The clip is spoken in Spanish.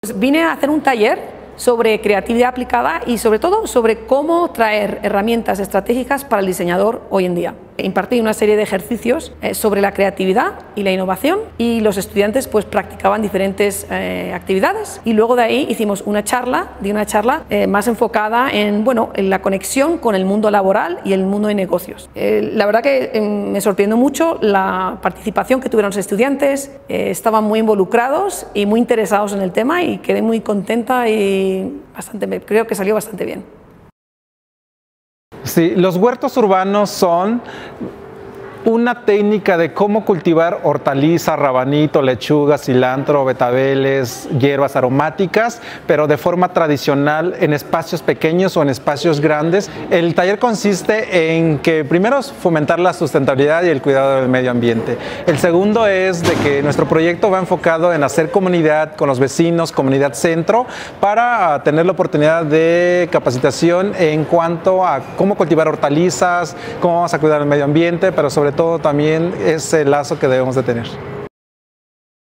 Pues vine a hacer un taller sobre creatividad aplicada y sobre todo sobre cómo traer herramientas estratégicas para el diseñador hoy en día. Impartí una serie de ejercicios eh, sobre la creatividad y la innovación y los estudiantes pues practicaban diferentes eh, actividades y luego de ahí hicimos una charla, de una charla eh, más enfocada en, bueno, en la conexión con el mundo laboral y el mundo de negocios. la verdad que em, me sorprendió mucho la participación que tuvieron los estudiantes, estaban muy involucrados y muy interesados en el tema y quedé muy contenta y bastante, creo que salió bastante bien. Sí, los huertos urbanos son una técnica de cómo cultivar hortalizas, rabanito, lechuga, cilantro, betabeles, hierbas aromáticas, pero de forma tradicional en espacios pequeños o en espacios grandes. El taller consiste en que primero es fomentar la sustentabilidad y el cuidado del medio ambiente. El segundo es de que nuestro proyecto va enfocado en hacer comunidad con los vecinos, comunidad centro, para tener la oportunidad de capacitación en cuanto a cómo cultivar hortalizas, cómo vamos a cuidar el medio ambiente, pero sobre todo también es el lazo que debemos de tener.